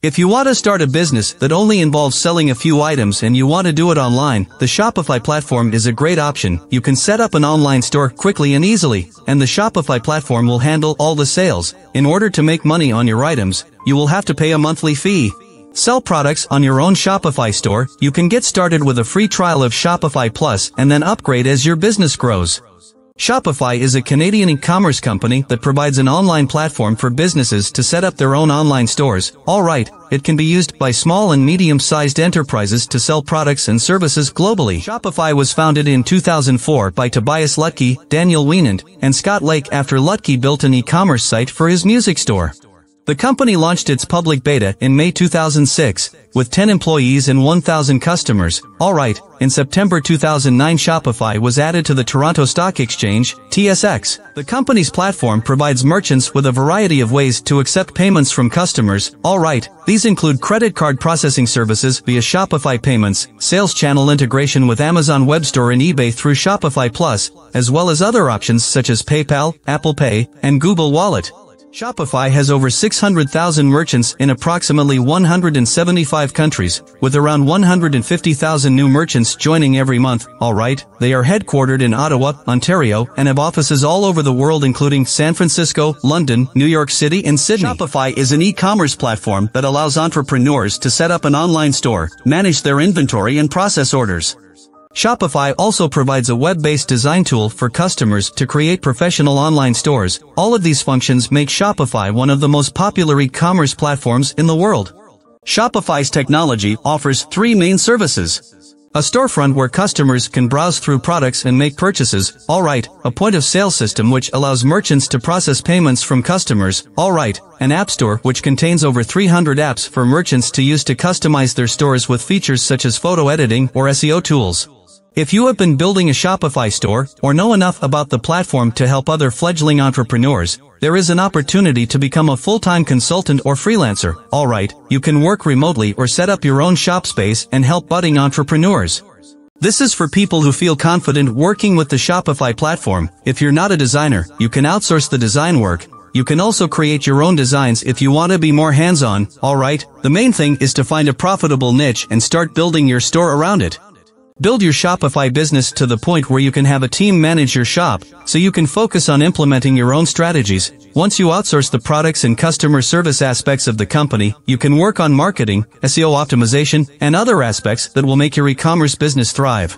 If you want to start a business that only involves selling a few items and you want to do it online, the Shopify platform is a great option. You can set up an online store quickly and easily, and the Shopify platform will handle all the sales. In order to make money on your items, you will have to pay a monthly fee. Sell products on your own Shopify store. You can get started with a free trial of Shopify Plus and then upgrade as your business grows. Shopify is a Canadian e-commerce company that provides an online platform for businesses to set up their own online stores. Alright, it can be used by small and medium-sized enterprises to sell products and services globally. Shopify was founded in 2004 by Tobias Lütke, Daniel Weinand, and Scott Lake after Lütke built an e-commerce site for his music store. The company launched its public beta in May 2006, with 10 employees and 1,000 customers. Alright, in September 2009 Shopify was added to the Toronto Stock Exchange, TSX. The company's platform provides merchants with a variety of ways to accept payments from customers. Alright, these include credit card processing services via Shopify Payments, sales channel integration with Amazon Web Store and eBay through Shopify Plus, as well as other options such as PayPal, Apple Pay, and Google Wallet. Shopify has over 600,000 merchants in approximately 175 countries, with around 150,000 new merchants joining every month. Alright, they are headquartered in Ottawa, Ontario, and have offices all over the world including San Francisco, London, New York City, and Sydney. Shopify is an e-commerce platform that allows entrepreneurs to set up an online store, manage their inventory and process orders. Shopify also provides a web-based design tool for customers to create professional online stores. All of these functions make Shopify one of the most popular e-commerce platforms in the world. Shopify's technology offers three main services. A storefront where customers can browse through products and make purchases. Alright, a point of sale system which allows merchants to process payments from customers. Alright, an app store which contains over 300 apps for merchants to use to customize their stores with features such as photo editing or SEO tools. If you have been building a Shopify store or know enough about the platform to help other fledgling entrepreneurs, there is an opportunity to become a full-time consultant or freelancer. Alright, you can work remotely or set up your own shop space and help budding entrepreneurs. This is for people who feel confident working with the Shopify platform. If you're not a designer, you can outsource the design work. You can also create your own designs if you want to be more hands-on. Alright, the main thing is to find a profitable niche and start building your store around it. Build your Shopify business to the point where you can have a team manage your shop, so you can focus on implementing your own strategies. Once you outsource the products and customer service aspects of the company, you can work on marketing, SEO optimization, and other aspects that will make your e-commerce business thrive.